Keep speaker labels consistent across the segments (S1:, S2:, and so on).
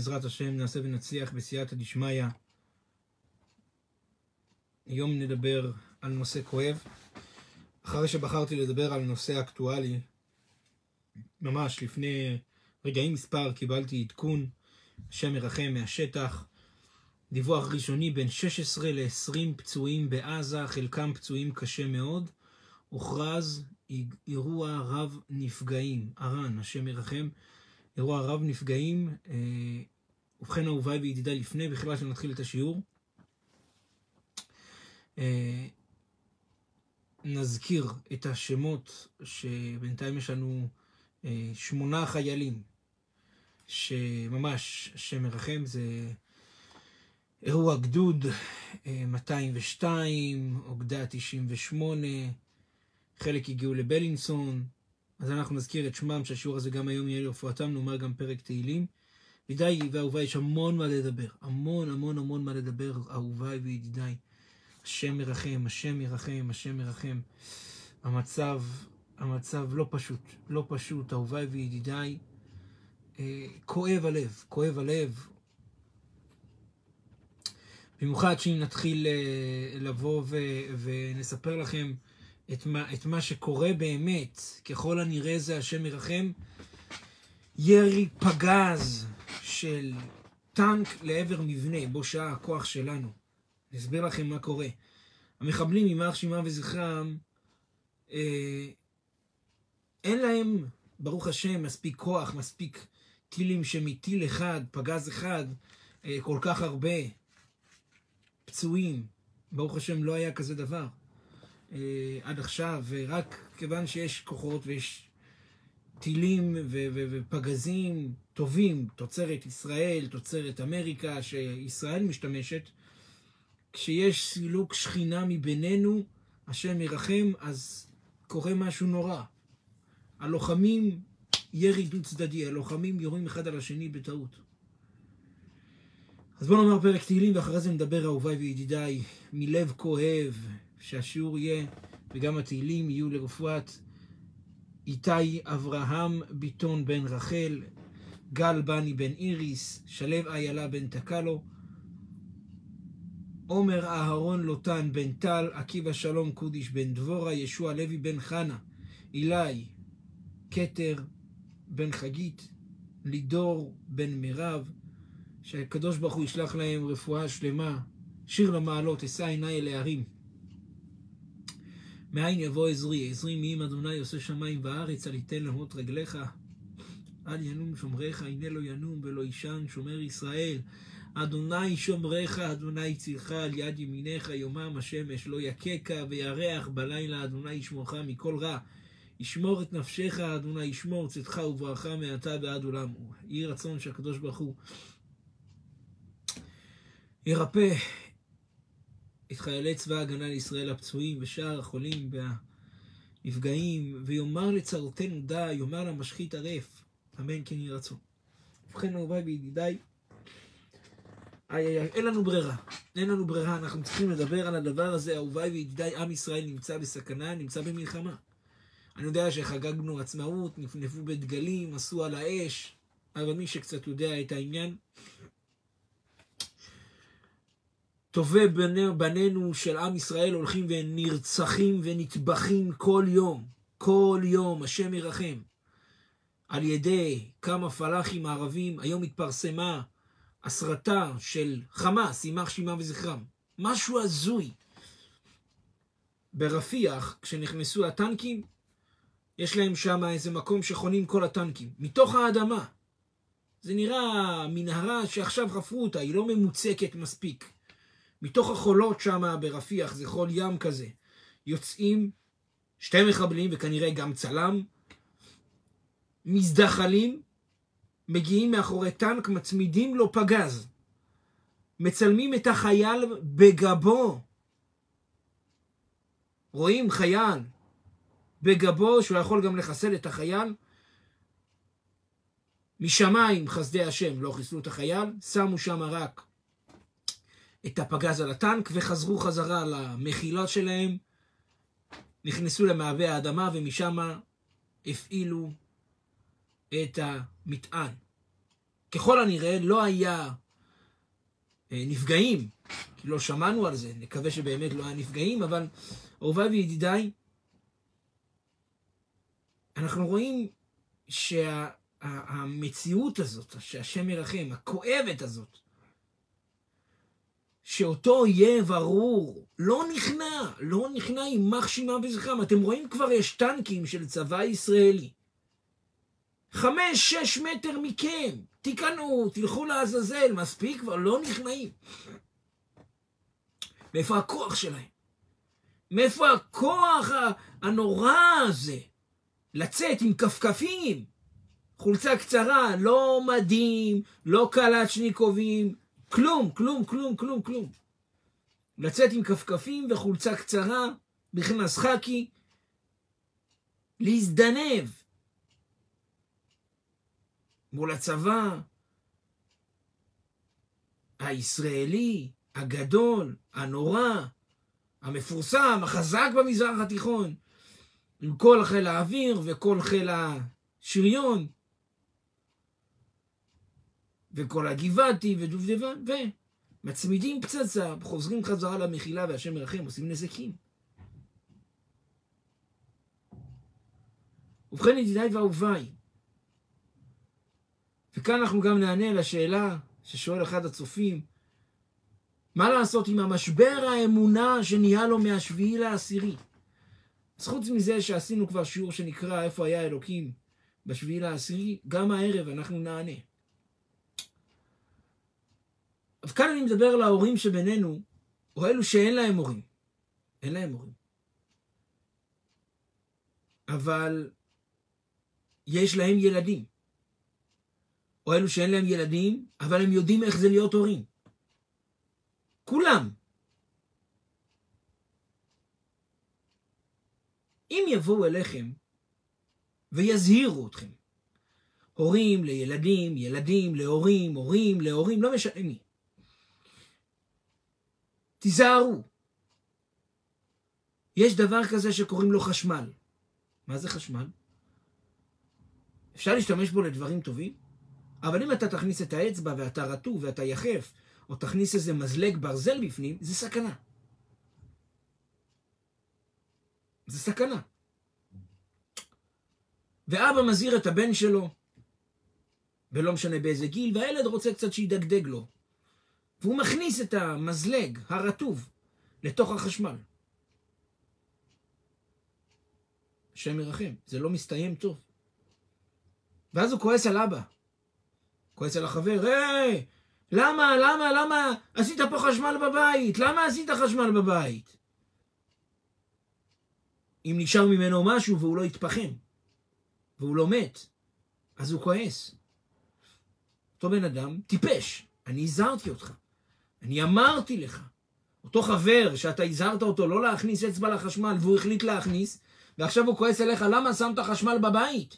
S1: בעזרת השם נעשה ונצליח בסייעתא דשמיא. היום נדבר על נושא כואב. אחרי שבחרתי לדבר על נושא אקטואלי, ממש לפני רגעים מספר קיבלתי עדכון, השם ירחם מהשטח, דיווח ראשוני בין 16 ל-20 פצועים בעזה, חלקם פצועים קשה מאוד. הוכרז אירוע רב נפגעים, ארן, השם ירחם, אירוע רב נפגעים. אה, ובכן אהוביי וידידיי, לפני בכלל שנתחיל את השיעור, אה, נזכיר את השמות שבינתיים יש לנו אה, שמונה חיילים שממש, השם ירחם, זה אירוע גדוד 202, אוגדה 98, חלק הגיעו לבלינסון, אז אנחנו נזכיר את שמם, שהשיעור הזה גם היום יהיה לרפואתם, נאמר גם פרק תהילים. ידידיי ואהוביי, יש המון מה לדבר, המון המון המון מה לדבר, אהוביי וידידיי. השם ירחם, השם ירחם, השם ירחם. המצב, המצב לא פשוט, לא פשוט, אהוביי וידידיי. אה, כואב הלב, כואב הלב. במיוחד שאם נתחיל אה, לבוא ונספר לכם את מה, את מה שקורה באמת, ככל הנראה זה השם ירחם, ירי פגז של טנק לעבר מבנה, בו שעה הכוח שלנו. אני אסביר לכם מה קורה. המחבלים, יימח שמם וזכרם, אה, אין להם, ברוך השם, מספיק כוח, מספיק טילים שמטיל אחד, פגז אחד, אה, כל כך הרבה פצועים. ברוך השם, לא היה כזה דבר. אה, עד עכשיו, ורק כיוון שיש כוחות ויש טילים ו- ו- ופגזים טובים, תוצרת ישראל, תוצרת אמריקה, שישראל משתמשת, כשיש סילוק שכינה מבינינו, השם ירחם, אז קורה משהו נורא. הלוחמים, ירי דו צדדי, הלוחמים יורים אחד על השני בטעות. אז בואו נאמר פרק תהילים, ואחרי זה נדבר, אהוביי וידידיי, מלב כואב, שהשיעור יהיה, וגם התהילים יהיו לרפואת איתי אברהם ביטון בן רחל, גל בני בן איריס, שלו איילה בן תקלו, עומר אהרון לוטן בן טל, עקיבא שלום קודיש בן דבורה, ישוע לוי בן חנה, אילי, כתר בן חגית, לידור בן מירב, שהקדוש ברוך הוא ישלח להם רפואה שלמה, שיר למעלות, אשא עיניי אל ההרים. מאין יבוא עזרי? עזרי מי אם אדוני עושה שמיים וארץ, אל יתן להות רגליך. אל ינום שומריך, הנה לא ינום ולא יישן שומר ישראל. אדוני שומריך, אדוני צילך על יד ימיניך, יומם השמש לא יככה וירח בלילה, אדוני ישמורך מכל רע. ישמור את נפשך, אדוני ישמור צאתך וברכה מעתה ועד עולם. יהי רצון שהקדוש ברוך הוא ירפא את חיילי צבא ההגנה לישראל הפצועים ושאר החולים והנפגעים, ויאמר לצרותינו די, יאמר למשחית ערף, אמן כן יהי רצון. ובכן אהוביי וידידיי, אין לנו ברירה, אין לנו ברירה, אנחנו צריכים לדבר על הדבר הזה, אהוביי וידידיי, עם ישראל נמצא בסכנה, נמצא במלחמה. אני יודע שחגגנו עצמאות, נפנפו בדגלים, עשו על האש, אבל מי שקצת יודע את העניין, טובי בנינו של עם ישראל הולכים ונרצחים ונטבחים כל יום, כל יום, השם ירחם. על ידי כמה פלאחים ערבים, היום התפרסמה הסרטה של חמאס, יימח שמם וזכרם. משהו הזוי. ברפיח, כשנכנסו הטנקים, יש להם שם איזה מקום שחונים כל הטנקים, מתוך האדמה. זה נראה מנהרה שעכשיו חפרו אותה, היא לא ממוצקת מספיק. מתוך החולות שם ברפיח, זה חול ים כזה, יוצאים שתי מחבלים וכנראה גם צלם, מזדחלים, מגיעים מאחורי טנק, מצמידים לו פגז. מצלמים את החייל בגבו. רואים חייל בגבו, שהוא יכול גם לחסל את החייל. משמיים חסדי השם לא חיסלו את החייל, שמו שם רק את הפגז על הטנק וחזרו חזרה למחילה שלהם, נכנסו למעבה האדמה ומשם הפעילו את המטען. ככל הנראה לא היה אה, נפגעים, כי לא שמענו על זה, נקווה שבאמת לא היה נפגעים, אבל אהוביי וידידיי, אנחנו רואים שהמציאות שה, הזאת, שהשם ירחם, הכואבת הזאת, שאותו אויב ארור לא נכנע, לא נכנע יימח שמם וזכרם. אתם רואים כבר יש טנקים של צבא ישראלי. חמש, שש מטר מכם, תיכנעו, תלכו לעזאזל, מספיק כבר, לא נכנעים. מאיפה הכוח שלהם? מאיפה הכוח הנורא הזה? לצאת עם כפכפים, חולצה קצרה, לא מדים, לא קלצ'ניקובים, כלום, כלום, כלום, כלום, כלום. לצאת עם כפכפים וחולצה קצרה, בכנס חקי, להזדנב מול הצבא הישראלי, הגדול, הנורא, המפורסם, החזק במזרח התיכון, עם כל חיל האוויר וכל חיל השריון. וכל הגבעתי ודובדבן, ומצמידים פצצה, חוזרים חזרה למחילה והשם מרחם, עושים נזקים. ובכן ידידיי ואהוביי, וכאן אנחנו גם נענה לשאלה ששואל אחד הצופים, מה לעשות עם המשבר האמונה שנהיה לו מהשביעי לעשירי? אז חוץ מזה שעשינו כבר שיעור שנקרא איפה היה אלוקים בשביעי לעשירי, גם הערב אנחנו נענה. אז כאן אני מדבר להורים שבינינו, או אלו שאין להם הורים. אין להם הורים. אבל יש להם ילדים. או אלו שאין להם ילדים, אבל הם יודעים איך זה להיות הורים. כולם. אם יבואו אליכם ויזהירו אתכם, הורים לילדים, ילדים להורים, הורים להורים, לא משנה מי. תיזהרו. יש דבר כזה שקוראים לו חשמל. מה זה חשמל? אפשר להשתמש בו לדברים טובים, אבל אם אתה תכניס את האצבע ואתה רטוב ואתה יחף, או תכניס איזה מזלג ברזל בפנים, זה סכנה. זה סכנה. ואבא מזהיר את הבן שלו, ולא משנה באיזה גיל, והילד רוצה קצת שידגדג לו. והוא מכניס את המזלג הרטוב לתוך החשמל. השם ירחם, זה לא מסתיים טוב. ואז הוא כועס על אבא. כועס על החבר, היי, למה, למה, למה עשית פה חשמל בבית? למה עשית חשמל בבית? אם נשאר ממנו משהו והוא לא התפחם, והוא לא מת, אז הוא כועס. אותו בן אדם טיפש, אני הזהרתי אותך. אני אמרתי לך, אותו חבר שאתה הזהרת אותו לא להכניס אצבע לחשמל והוא החליט להכניס, ועכשיו הוא כועס אליך, למה שמת חשמל בבית?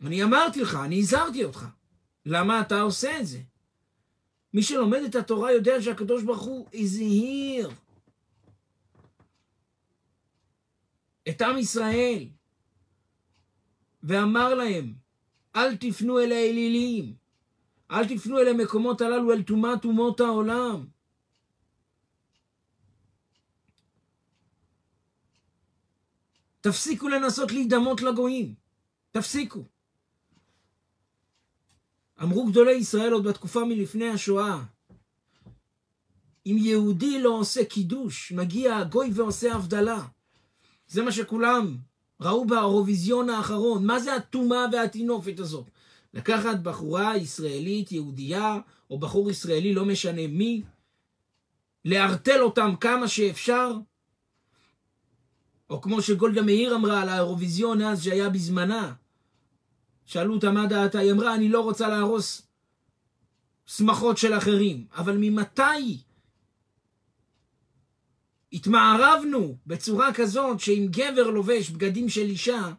S1: אני אמרתי לך, אני הזהרתי אותך. למה אתה עושה את זה? מי שלומד את התורה יודע שהקדוש ברוך הוא הזהיר את עם ישראל ואמר להם, אל תפנו אל האלילים, אל תפנו אל המקומות הללו, אל טומאת אומות העולם. תפסיקו לנסות להידמות לגויים. תפסיקו. אמרו גדולי ישראל עוד בתקופה מלפני השואה, אם יהודי לא עושה קידוש, מגיע הגוי ועושה הבדלה. זה מה שכולם ראו באירוויזיון האחרון. מה זה הטומאה והטינופת הזאת? לקחת בחורה ישראלית, יהודייה, או בחור ישראלי, לא משנה מי, לערטל אותם כמה שאפשר, או כמו שגולדה מאיר אמרה על האירוויזיון אז שהיה בזמנה, שאלו אותה מה דעתה, היא אמרה, אני לא רוצה להרוס שמחות של אחרים, אבל ממתי התמערבנו בצורה כזאת שאם גבר לובש בגדים של אישה,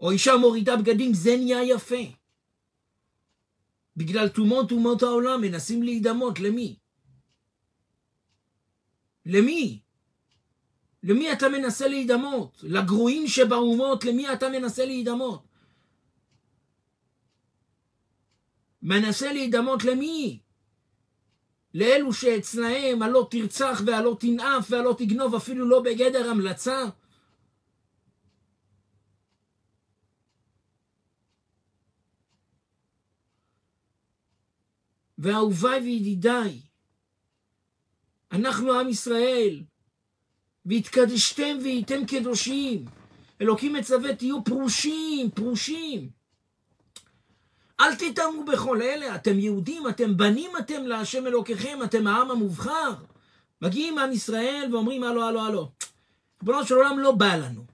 S1: או אישה מורידה בגדים, זה נהיה יפה. בגלל תומות אומות העולם מנסים להידמות, למי? למי? למי אתה מנסה להידמות? לגרועים שבאומות, למי אתה מנסה להידמות? מנסה להידמות למי? לאלו שאצלהם הלא תרצח והלא תנאף והלא תגנוב אפילו לא בגדר המלצה? ואהוביי וידידיי, אנחנו עם ישראל, והתקדשתם והייתם קדושים. אלוקים מצווה, תהיו פרושים, פרושים. אל תטעמו בכל אלה, אתם יהודים, אתם בנים אתם להשם אלוקיכם, אתם העם המובחר. מגיעים עם ישראל ואומרים, הלו, הלו, הלו. ריבונו של עולם לא בא לנו.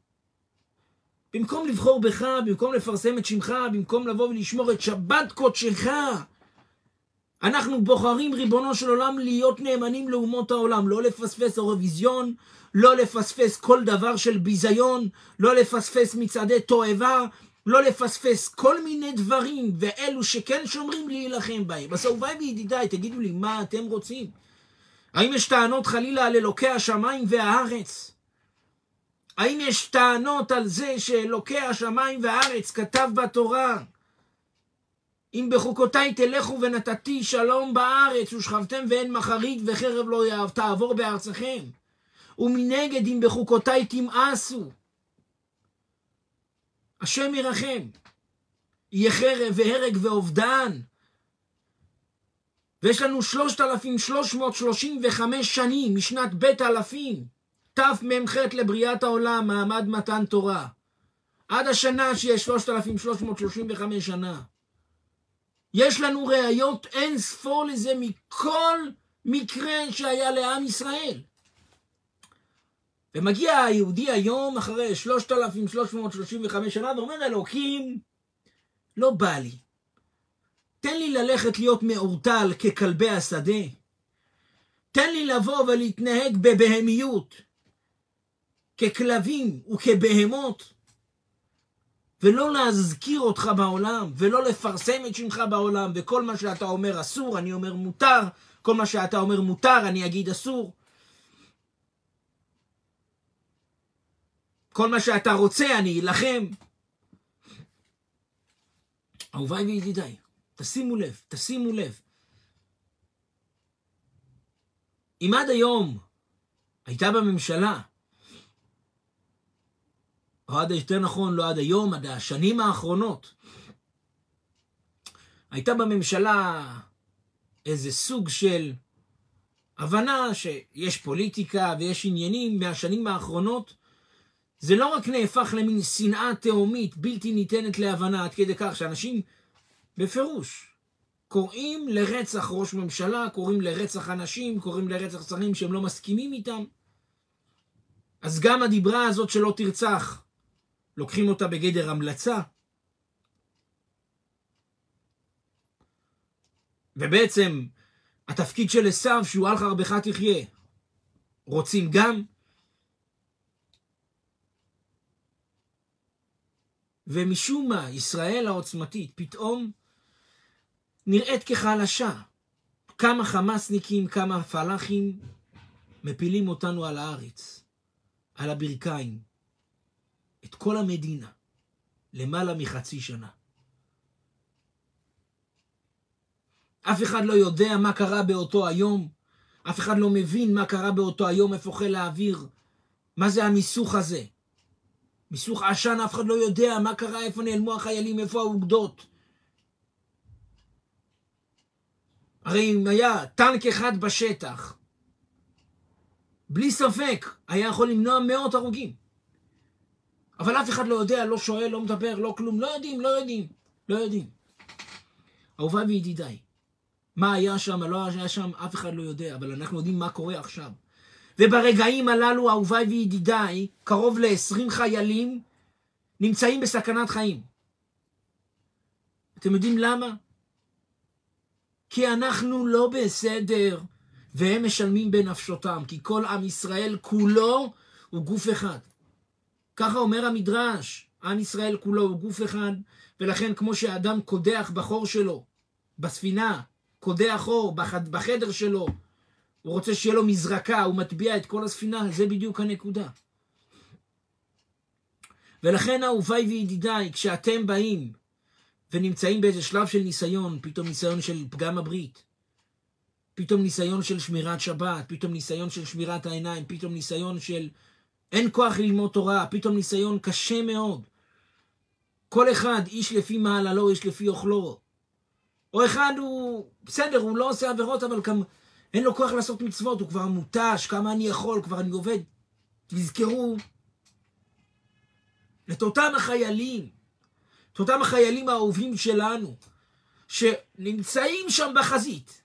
S1: במקום לבחור בך, במקום לפרסם את שמך, במקום לבוא ולשמור את שבת קודשך, אנחנו בוחרים, ריבונו של עולם, להיות נאמנים לאומות העולם, לא לפספס אירוויזיון, לא לפספס כל דבר של ביזיון, לא לפספס מצעדי תועבה, לא לפספס כל מיני דברים, ואלו שכן שומרים להילחם בהם. אז אהוביי וידידיי, תגידו לי, מה אתם רוצים? האם יש טענות חלילה על אלוקי השמיים והארץ? האם יש טענות על זה שאלוקי השמיים והארץ כתב בתורה אם בחוקותיי תלכו ונתתי שלום בארץ ושכבתם ואין מחרית וחרב לא תעבור בארצכם. ומנגד אם בחוקותיי תמאסו השם ירחם. יהיה חרב והרג ואובדן. ויש לנו 3,335 שנים משנת בית אלפים תמ"ח לבריאת העולם מעמד מתן תורה. עד השנה שיש 3,335 שנה יש לנו ראיות אין ספור לזה מכל מקרה שהיה לעם ישראל. ומגיע היהודי היום, אחרי 3,335 שנה, ואומר, אלוקים, לא בא לי. תן לי ללכת להיות מעורטל ככלבי השדה. תן לי לבוא ולהתנהג בבהמיות, ככלבים וכבהמות. ולא להזכיר אותך בעולם, ולא לפרסם את שמך בעולם, וכל מה שאתה אומר אסור, אני אומר מותר, כל מה שאתה אומר מותר, אני אגיד אסור. כל מה שאתה רוצה, אני אלחם. אהוביי וידידיי, תשימו לב, תשימו לב. אם עד היום הייתה בממשלה או עד יותר נכון, לא עד היום, עד השנים האחרונות, הייתה בממשלה איזה סוג של הבנה שיש פוליטיקה ויש עניינים מהשנים האחרונות, זה לא רק נהפך למין שנאה תהומית בלתי ניתנת להבנה עד כדי כך שאנשים בפירוש קוראים לרצח ראש ממשלה, קוראים לרצח אנשים, קוראים לרצח שרים שהם לא מסכימים איתם. אז גם הדיברה הזאת שלא תרצח לוקחים אותה בגדר המלצה. ובעצם התפקיד של עשיו שהוא על חרבך תחיה, רוצים גם. ומשום מה, ישראל העוצמתית פתאום נראית כחלשה. כמה חמאסניקים, כמה פלאחים מפילים אותנו על הארץ, על הברכיים. את כל המדינה למעלה מחצי שנה. אף אחד לא יודע מה קרה באותו היום, אף אחד לא מבין מה קרה באותו היום, איפה חיל האוויר, מה זה המיסוך הזה. מיסוך עשן, אף אחד לא יודע מה קרה, איפה נעלמו החיילים, איפה האוגדות. הרי אם היה טנק אחד בשטח, בלי ספק היה יכול למנוע מאות הרוגים. אבל אף אחד לא יודע, לא שואל, לא מדבר, לא כלום, לא יודעים, לא יודעים, לא יודעים. אהוביי וידידיי, מה היה שם, לא היה שם, אף אחד לא יודע, אבל אנחנו יודעים מה קורה עכשיו. וברגעים הללו, אהוביי וידידיי, קרוב ל-20 חיילים נמצאים בסכנת חיים. אתם יודעים למה? כי אנחנו לא בסדר, והם משלמים בנפשותם, כי כל עם ישראל כולו הוא גוף אחד. ככה אומר המדרש, עם ישראל כולו הוא גוף אחד, ולכן כמו שאדם קודח בחור שלו, בספינה, קודח חור בחד, בחדר שלו, הוא רוצה שיהיה לו מזרקה, הוא מטביע את כל הספינה, זה בדיוק הנקודה. ולכן אהוביי וידידיי, כשאתם באים ונמצאים באיזה שלב של ניסיון, פתאום ניסיון של פגם הברית, פתאום ניסיון של שמירת שבת, פתאום ניסיון של שמירת העיניים, פתאום ניסיון של אין כוח ללמוד תורה, פתאום ניסיון קשה מאוד. כל אחד, איש לפי מעללו, איש לפי אוכלו. או אחד הוא, בסדר, הוא לא עושה עבירות, אבל גם אין לו כוח לעשות מצוות, הוא כבר מותש, כמה אני יכול, כבר אני עובד. תזכרו את אותם החיילים, את אותם החיילים האהובים שלנו, שנמצאים שם בחזית,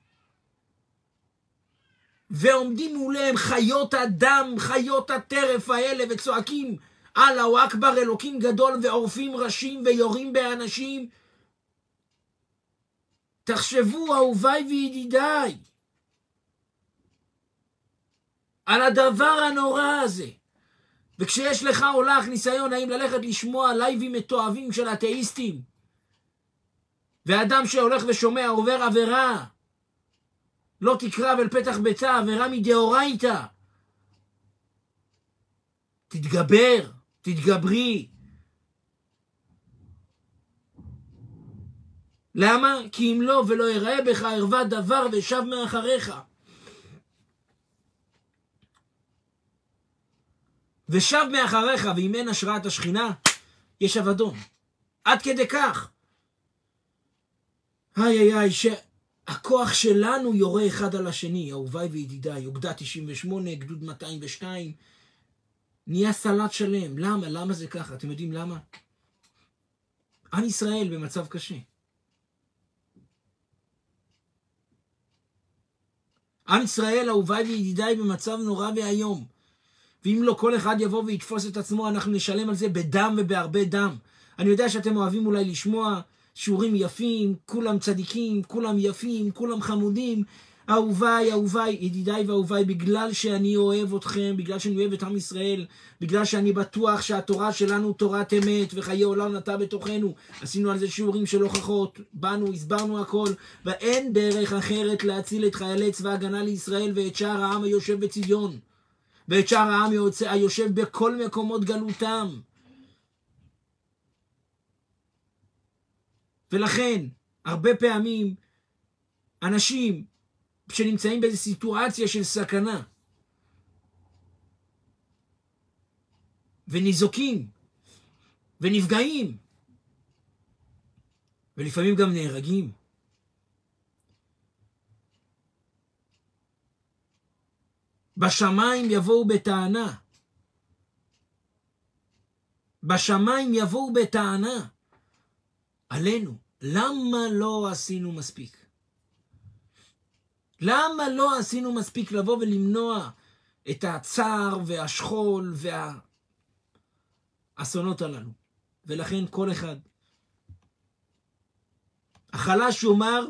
S1: ועומדים מולהם חיות הדם, חיות הטרף האלה, וצועקים, אללהו אכבר, אלוקים גדול, ועורפים ראשים ויורים באנשים. תחשבו, אהוביי וידידיי, על הדבר הנורא הזה. וכשיש לך או לך ניסיון האם ללכת לשמוע לייבים מתועבים של אתאיסטים, ואדם שהולך ושומע עובר עבירה, לא תקרב אל פתח ביתה, עבירה מדאורייתא. תתגבר, תתגברי. למה? כי אם לא ולא יראה בך ערווה דבר ושב מאחריך. ושב מאחריך, ואם אין השראת השכינה, יש אבדון. עד כדי כך. איי איי איי, שהכוח שלנו יורה אחד על השני, אהוביי וידידיי, אוגדה 98, גדוד 202, נהיה סלט שלם. למה? למה זה ככה? אתם יודעים למה? עם ישראל במצב קשה. עם ישראל, אהוביי וידידיי, במצב נורא ואיום. ואם לא כל אחד יבוא ויתפוס את עצמו, אנחנו נשלם על זה בדם ובהרבה דם. אני יודע שאתם אוהבים אולי לשמוע שיעורים יפים, כולם צדיקים, כולם יפים, כולם חמודים. אהוביי, אהוביי, ידידיי ואהוביי, בגלל שאני אוהב אתכם, בגלל שאני אוהב את עם ישראל, בגלל שאני בטוח שהתורה שלנו תורת אמת וחיי עולם נטע בתוכנו. עשינו על זה שיעורים של הוכחות, באנו, הסברנו הכל, ואין דרך אחרת להציל את חיילי צבא הגנה לישראל ואת שאר העם היושב בציון. ואת שאר העם היושב בכל מקומות גלותם. ולכן, הרבה פעמים, אנשים שנמצאים באיזו סיטואציה של סכנה, וניזוקים, ונפגעים, ולפעמים גם נהרגים. בשמיים יבואו בטענה. בשמיים יבואו בטענה עלינו. למה לא עשינו מספיק? למה לא עשינו מספיק לבוא ולמנוע את הצער והשכול והאסונות הללו? ולכן כל אחד. החלש יאמר,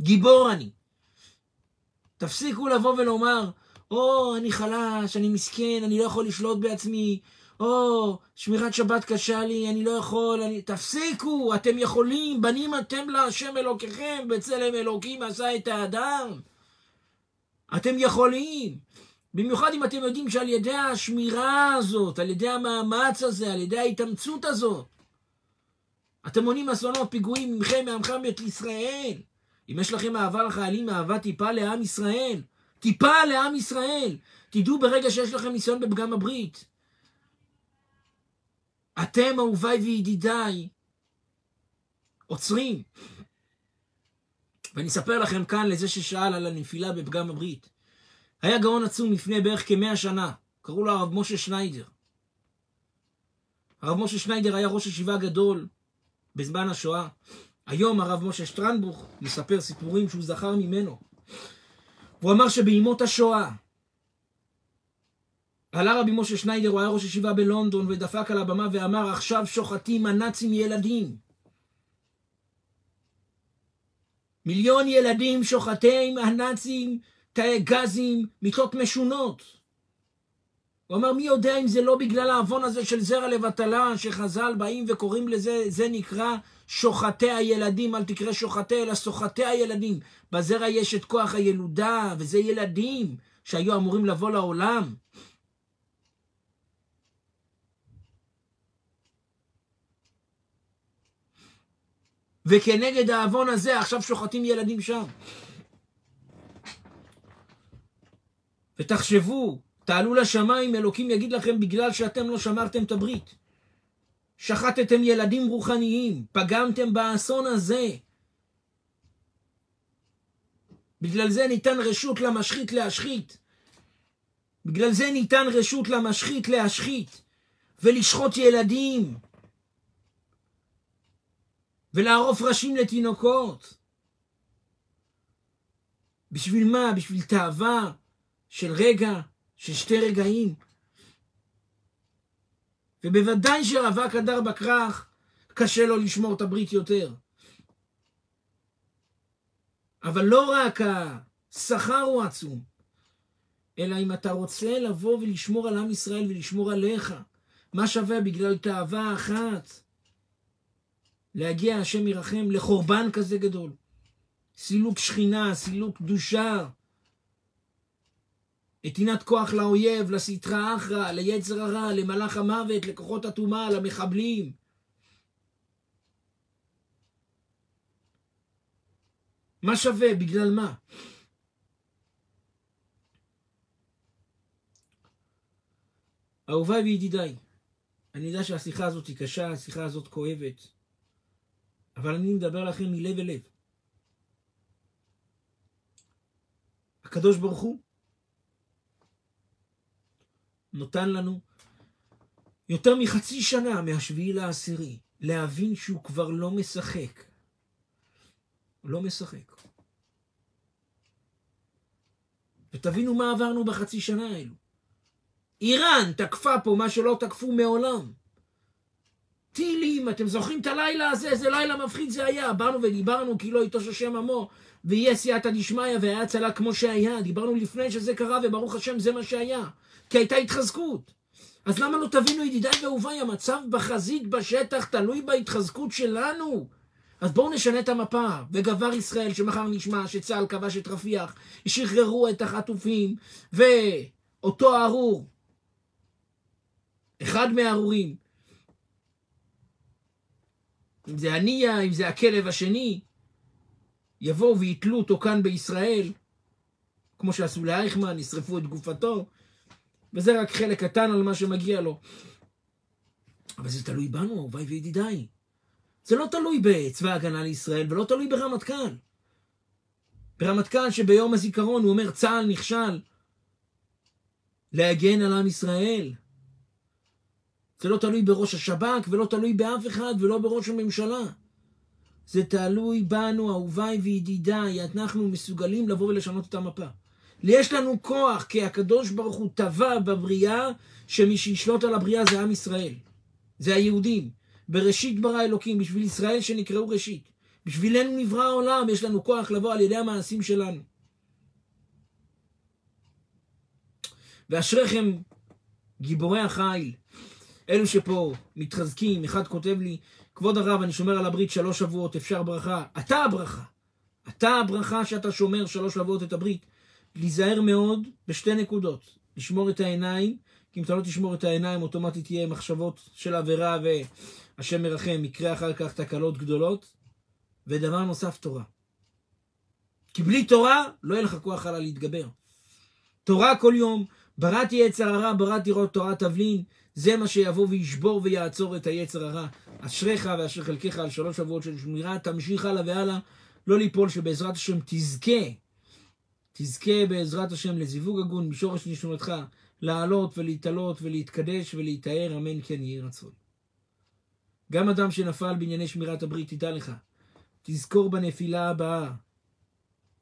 S1: גיבור אני. תפסיקו לבוא ולומר, או, אני חלש, אני מסכן, אני לא יכול לשלוט בעצמי, או, שמירת שבת קשה לי, אני לא יכול, אני... תפסיקו, אתם יכולים, בנים אתם להשם אלוקיכם, בצלם אלוקים עשה את האדם. אתם יכולים. במיוחד אם אתם יודעים שעל ידי השמירה הזאת, על ידי המאמץ הזה, על ידי ההתאמצות הזאת, אתם מונים אסונות, פיגועים ממכם, מעמכם את ישראל. אם יש לכם אהבה לחיילים, אהבה טיפה לעם ישראל. טיפה לעם ישראל. תדעו ברגע שיש לכם ניסיון בפגם הברית. אתם, אהוביי וידידיי, עוצרים. ואני אספר לכם כאן לזה ששאל על הנפילה בפגם הברית. היה גאון עצום לפני בערך כמאה שנה, קראו לו הרב משה שניידר. הרב משה שניידר היה ראש ישיבה גדול בזמן השואה. היום הרב משה שטרנבוך מספר סיפורים שהוא זכר ממנו. הוא אמר שבימות השואה עלה רבי משה שניידר, הוא היה ראש ישיבה בלונדון ודפק על הבמה ואמר עכשיו שוחטים הנאצים ילדים. מיליון ילדים שוחטים הנאצים, תאי גזים, מיטות משונות. הוא אמר, מי יודע אם זה לא בגלל העוון הזה של זרע לבטלה, שחז"ל באים וקוראים לזה, זה נקרא שוחטי הילדים, אל תקרא שוחטי, אלא סוחטי הילדים. בזרע יש את כוח הילודה, וזה ילדים שהיו אמורים לבוא לעולם. וכנגד העוון הזה עכשיו שוחטים ילדים שם. ותחשבו, תעלו לשמיים, אלוקים יגיד לכם בגלל שאתם לא שמרתם את הברית. שחטתם ילדים רוחניים, פגמתם באסון הזה. בגלל זה ניתן רשות למשחית להשחית. בגלל זה ניתן רשות למשחית להשחית ולשחוט ילדים ולערוף ראשים לתינוקות. בשביל מה? בשביל תאווה של רגע, של שתי רגעים. ובוודאי שרווק הדר בכרך, קשה לו לשמור את הברית יותר. אבל לא רק השכר הוא עצום, אלא אם אתה רוצה לבוא ולשמור על עם ישראל ולשמור עליך, מה שווה בגלל תאווה אחת? להגיע, השם ירחם, לחורבן כזה גדול. סילוק שכינה, סילוק קדושה. נתינת כוח לאויב, לסטרא אחרא, ליצר הרע, למלאך המוות, לכוחות הטומאה, למחבלים. מה שווה? בגלל מה? אהוביי וידידיי, אני יודע שהשיחה הזאת היא קשה, השיחה הזאת כואבת, אבל אני מדבר לכם מלב אל לב. הקדוש ברוך הוא נותן לנו יותר מחצי שנה מהשביעי לעשירי להבין שהוא כבר לא משחק. לא משחק. ותבינו מה עברנו בחצי שנה האלו. איראן תקפה פה מה שלא תקפו מעולם. טילים, אתם זוכרים את הלילה הזה? איזה לילה מפחיד זה היה. באנו ודיברנו כי לא יטוש השם עמו, ויהיה סייעתא דשמיא, והיה הצלה כמו שהיה. דיברנו לפני שזה קרה, וברוך השם זה מה שהיה. כי הייתה התחזקות. אז למה לא תבינו, ידידיי ואהוביי, המצב בחזית, בשטח, תלוי בהתחזקות שלנו. אז בואו נשנה את המפה. וגבר ישראל, שמחר נשמע שצה"ל כבש את רפיח, שחררו את החטופים, ואותו ארור, אחד מהארורים, אם זה הנייה, אם זה הכלב השני, יבואו ויתלו אותו כאן בישראל, כמו שעשו לאייכמן, ישרפו את גופתו, וזה רק חלק קטן על מה שמגיע לו. אבל זה תלוי בנו, אהוביי וידידיי. זה לא תלוי בצבא ההגנה לישראל ולא תלוי ברמטכ"ל. ברמטכ"ל שביום הזיכרון הוא אומר צה"ל נכשל להגן על עם ישראל. זה לא תלוי בראש השב"כ ולא תלוי באף אחד ולא בראש הממשלה. זה תלוי בנו, אהוביי וידידיי, אנחנו מסוגלים לבוא ולשנות את המפה. יש לנו כוח, כי הקדוש ברוך הוא טבע בבריאה, שמי שישלוט על הבריאה זה עם ישראל. זה היהודים. בראשית ברא אלוקים, בשביל ישראל שנקראו ראשית. בשבילנו נברא העולם, יש לנו כוח לבוא על ידי המעשים שלנו. ואשריכם גיבורי החיל, אלו שפה מתחזקים, אחד כותב לי, כבוד הרב, אני שומר על הברית שלוש שבועות, אפשר ברכה. אתה הברכה. אתה הברכה שאתה שומר שלוש שבועות את הברית. להיזהר מאוד בשתי נקודות. לשמור את העיניים, כי אם אתה לא תשמור את העיניים, אוטומטית תהיה מחשבות של עבירה והשם מרחם, יקרה אחר כך תקלות גדולות. ודבר נוסף, תורה. כי בלי תורה, לא יהיה לך כוח הלאה להתגבר. תורה כל יום, בראתי יצר הרע, בראתי תורה תבלין, זה מה שיבוא וישבור ויעצור את היצר הרע. אשריך ואשר חלקך על שלוש שבועות של שמירה, תמשיך הלאה והלאה, לא ליפול שבעזרת השם תזכה, תזכה בעזרת השם לזיווג הגון משורש נשמתך, לעלות ולהתעלות ולהתקדש ולהיטהר, אמן כן יהי רצון. גם אדם שנפל בענייני שמירת הברית, תדע לך, תזכור בנפילה הבאה,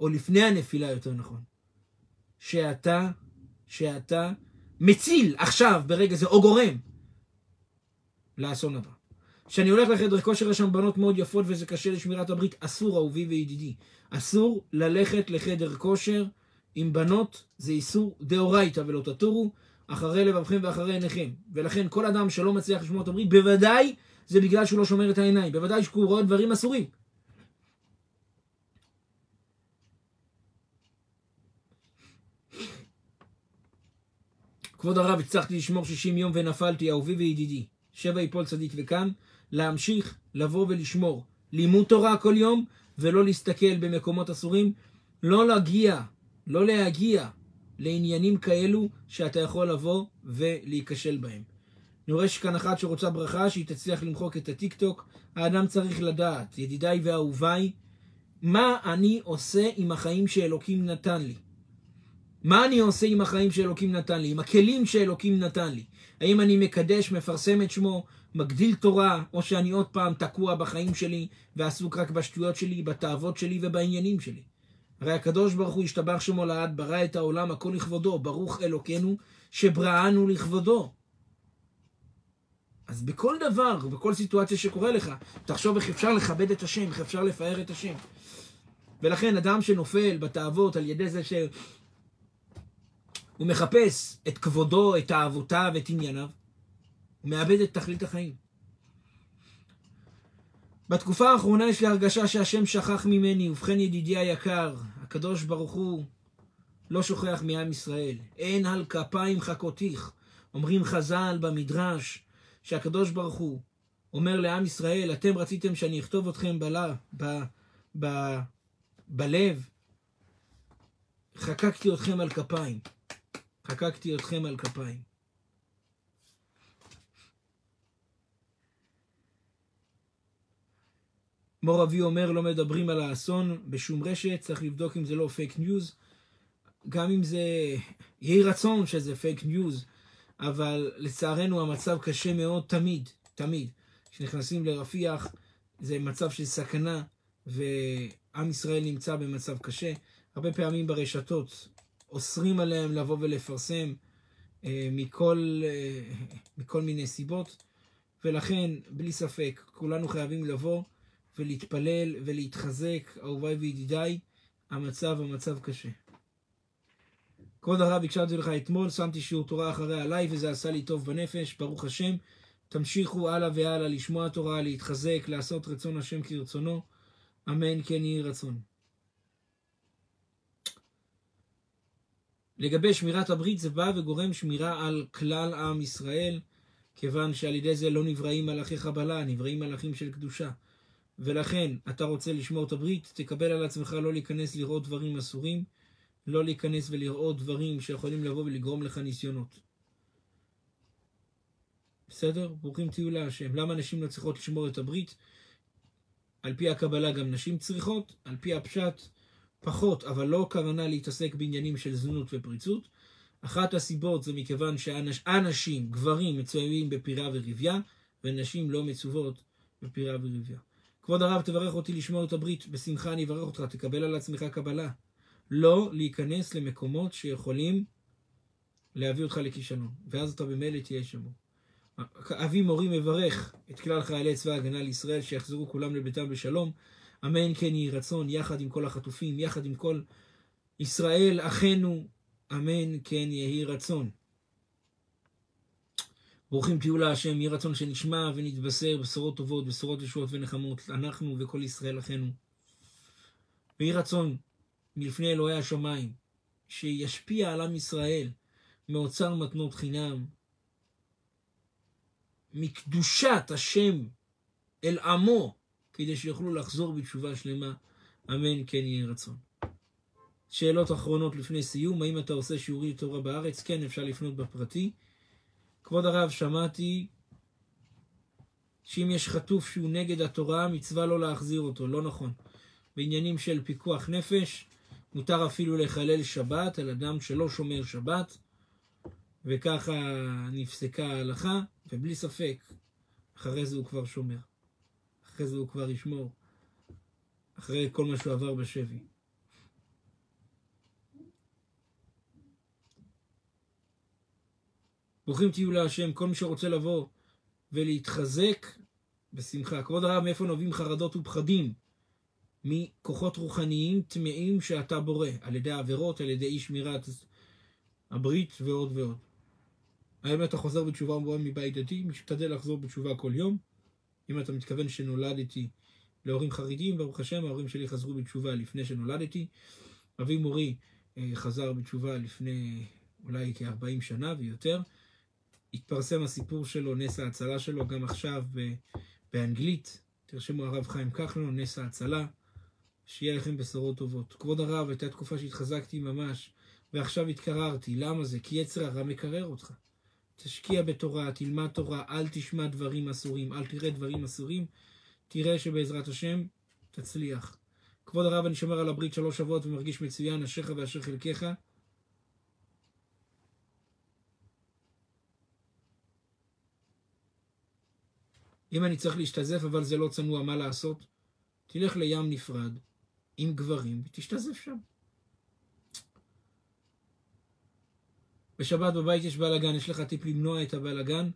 S1: או לפני הנפילה יותר נכון, שאתה, שאתה מציל עכשיו, ברגע זה, או גורם לאסון הבא. כשאני הולך לחדר כושר, יש שם בנות מאוד יפות וזה קשה לשמירת הברית, אסור, אהובי וידידי. אסור ללכת לחדר כושר עם בנות, זה איסור דאורייתא ולא תטורו, אחרי לבבכם ואחרי עיניכם. ולכן כל אדם שלא מצליח לשמור את הברית, בוודאי זה בגלל שהוא לא שומר את העיניים. בוודאי שהוא רואה דברים אסורים. כבוד הרב, הצלחתי לשמור 60 יום ונפלתי, אהובי וידידי. שבע יפול צדיק וקם, להמשיך לבוא ולשמור. לימוד תורה כל יום, ולא להסתכל במקומות אסורים, לא להגיע, לא להגיע לעניינים כאלו שאתה יכול לבוא ולהיכשל בהם. אני רואה שכאן אחת שרוצה ברכה, שהיא תצליח למחוק את הטיק טוק. האדם צריך לדעת, ידידיי ואהוביי, מה אני עושה עם החיים שאלוקים נתן לי. מה אני עושה עם החיים שאלוקים נתן לי, עם הכלים שאלוקים נתן לי. האם אני מקדש, מפרסם את שמו, מגדיל תורה, או שאני עוד פעם תקוע בחיים שלי ועסוק רק בשטויות שלי, בתאוות שלי ובעניינים שלי. הרי הקדוש ברוך הוא השתבח שמו לעד, ברא את העולם, הכל לכבודו, ברוך אלוקינו שבראנו לכבודו. אז בכל דבר, בכל סיטואציה שקורה לך, תחשוב איך אפשר לכבד את השם, איך אפשר לפאר את השם. ולכן אדם שנופל בתאוות על ידי זה שהוא מחפש את כבודו, את אהבותיו, את ענייניו, הוא מאבד את תכלית החיים. בתקופה האחרונה יש לי הרגשה שהשם שכח ממני, ובכן ידידי היקר, הקדוש ברוך הוא לא שוכח מעם ישראל. אין על כפיים חכותיך. אומרים חז"ל במדרש, שהקדוש ברוך הוא אומר לעם ישראל, אתם רציתם שאני אכתוב אתכם בלה, ב, ב, בלב, חקקתי אתכם על כפיים. חקקתי אתכם על כפיים. מור אבי אומר, לא מדברים על האסון בשום רשת, צריך לבדוק אם זה לא fake news. גם אם זה, יהי רצון שזה fake news, אבל לצערנו המצב קשה מאוד תמיד, תמיד. כשנכנסים לרפיח זה מצב של סכנה, ועם ישראל נמצא במצב קשה. הרבה פעמים ברשתות אוסרים עליהם לבוא ולפרסם אה, מכל, אה, מכל מיני סיבות, ולכן, בלי ספק, כולנו חייבים לבוא ולהתפלל ולהתחזק, אהוביי וידידיי, המצב, המצב קשה. כבוד הרב, הקשבתי לך אתמול, שמתי שיעור תורה אחרי עליי, וזה עשה לי טוב בנפש, ברוך השם. תמשיכו הלאה והלאה לשמוע תורה, להתחזק, לעשות רצון השם כרצונו. אמן כן יהי רצון. לגבי שמירת הברית זה בא וגורם שמירה על כלל עם ישראל, כיוון שעל ידי זה לא נבראים מלאכי חבלה, נבראים מלאכים של קדושה. ולכן, אתה רוצה לשמור את הברית, תקבל על עצמך לא להיכנס לראות דברים אסורים, לא להיכנס ולראות דברים שיכולים לבוא ולגרום לך ניסיונות. בסדר? ברוכים תהיו להשם. למה נשים לא צריכות לשמור את הברית? על פי הקבלה גם נשים צריכות, על פי הפשט פחות, אבל לא כוונה להתעסק בעניינים של זנות ופריצות. אחת הסיבות זה מכיוון שאנשים, גברים, מצויים בפירה וריביה, ונשים לא מצוות בפירה וריביה. כבוד הרב, תברך אותי לשמור את הברית, בשמחה אני אברך אותך, תקבל על עצמך קבלה. לא להיכנס למקומות שיכולים להביא אותך לכישלון, ואז אתה במילא תהיה שמור. אבי מורי מברך את כלל חיילי צבא ההגנה לישראל, שיחזרו כולם לביתם בשלום. אמן כן יהי רצון, יחד עם כל החטופים, יחד עם כל ישראל אחינו, אמן כן יהי רצון. ברוכים תהיו להשם, יהי רצון שנשמע ונתבשר בשורות טובות, בשורות ישועות ונחמות, אנחנו וכל ישראל אחינו. ויהי רצון מלפני אלוהי השמיים, שישפיע על עם ישראל מאוצר מתנות חינם, מקדושת השם אל עמו, כדי שיוכלו לחזור בתשובה שלמה. אמן כן יהי רצון. שאלות אחרונות לפני סיום, האם אתה עושה שיעורי תורה בארץ? כן, אפשר לפנות בפרטי. כבוד הרב, שמעתי שאם יש חטוף שהוא נגד התורה, מצווה לא להחזיר אותו. לא נכון. בעניינים של פיקוח נפש, מותר אפילו לחלל שבת על אדם שלא שומר שבת, וככה נפסקה ההלכה, ובלי ספק, אחרי זה הוא כבר שומר. אחרי זה הוא כבר ישמור. אחרי כל מה שהוא עבר בשבי. ברוכים תהיו להשם, כל מי שרוצה לבוא ולהתחזק, בשמחה. כבוד הרב, מאיפה נובעים חרדות ופחדים? מכוחות רוחניים טמאים שאתה בורא, על ידי עבירות, על ידי אי שמירת הברית ועוד ועוד. האם אתה חוזר בתשובה ומבואה מבית דתי? משתדל לחזור בתשובה כל יום. אם אתה מתכוון שנולדתי להורים חרדים, ברוך השם, ההורים שלי חזרו בתשובה לפני שנולדתי. אבי מורי אה, חזר בתשובה לפני אולי כ-40 שנה ויותר. התפרסם הסיפור שלו, נס ההצלה שלו, גם עכשיו באנגלית, תרשמו הרב חיים כחלון, נס ההצלה, שיהיה לכם בשורות טובות. כבוד הרב, הייתה תקופה שהתחזקתי ממש, ועכשיו התקררתי. למה זה? כי יצר הרע מקרר אותך. תשקיע בתורה, תלמד תורה, אל תשמע דברים אסורים, אל תראה דברים אסורים, תראה שבעזרת השם תצליח. כבוד הרב, אני שומר על הברית שלוש שבועות ומרגיש מצוין, אשריך ואשר חלקך. אם אני צריך להשתזף, אבל זה לא צנוע, מה לעשות? תלך לים נפרד עם גברים ותשתזף שם. בשבת בבית יש בלאגן, יש לך טיפ למנוע את הבלאגן?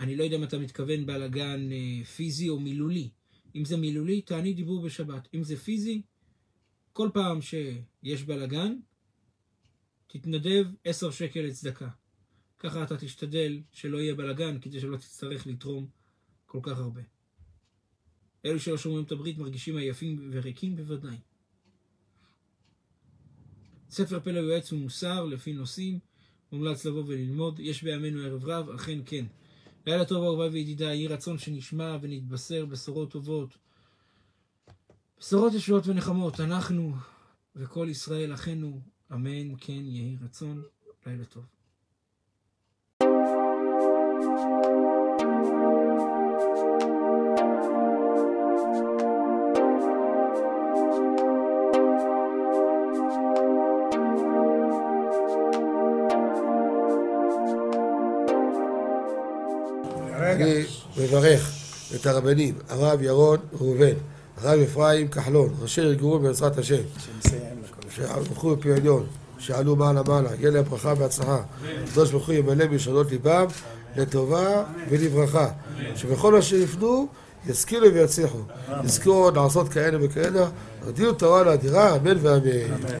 S1: אני לא יודע אם אתה מתכוון בלאגן אה, פיזי או מילולי. אם זה מילולי, תעני דיבור בשבת. אם זה פיזי, כל פעם שיש בלאגן, תתנדב עשר שקל לצדקה. ככה אתה תשתדל שלא יהיה בלאגן, כדי שלא תצטרך לתרום כל כך הרבה. אלו שלא שומעים את הברית מרגישים עייפים וריקים בוודאי. ספר פלא יועץ ומוסר לפי נושאים, מומלץ לבוא וללמוד. יש בימינו ערב רב, אכן כן. לילה טוב אהובה וידידה, יהי רצון שנשמע ונתבשר בשורות טובות. בשורות ישועות ונחמות, אנחנו וכל ישראל אחינו, אמן כן יהי רצון. לילה טוב.
S2: מברך את הרבנים, הרב ירון ראובן, הרב אפרים כחלון, ראשי ארגון בעזרת השם, שהלכו בפי עליון, שעלו מעלה מעלה, יהיה להם ברכה והצלחה. הקדוש ברוך הוא ימלא בישונות ליבם לטובה ולברכה. שבכל אשר יפנו ישכילו ויצליחו. יזכו לעשות כאלה וכאלה. הודיעו תורה לאדירה, אמן ואמן.